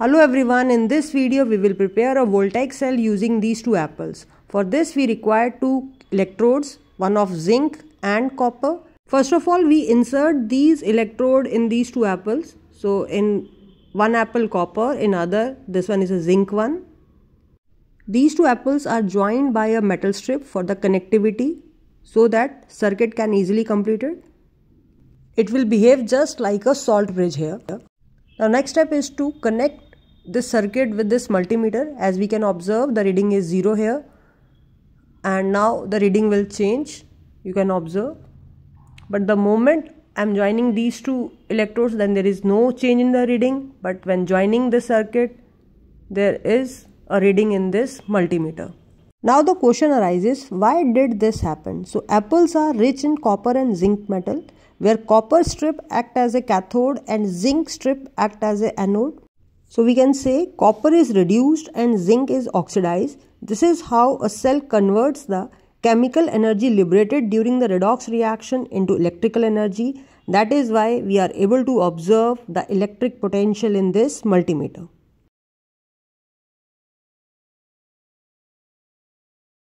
Hello everyone, in this video we will prepare a voltaic cell using these two apples. For this we require two electrodes, one of zinc and copper. First of all we insert these electrode in these two apples. So in one apple copper, in other this one is a zinc one. These two apples are joined by a metal strip for the connectivity so that circuit can easily completed. It will behave just like a salt bridge here. Now next step is to connect this circuit with this multimeter as we can observe the reading is 0 here and now the reading will change you can observe but the moment I'm joining these two electrodes then there is no change in the reading but when joining the circuit there is a reading in this multimeter. Now the question arises why did this happen? So apples are rich in copper and zinc metal where copper strip act as a cathode and zinc strip act as a anode so we can say copper is reduced and zinc is oxidized. This is how a cell converts the chemical energy liberated during the redox reaction into electrical energy. That is why we are able to observe the electric potential in this multimeter.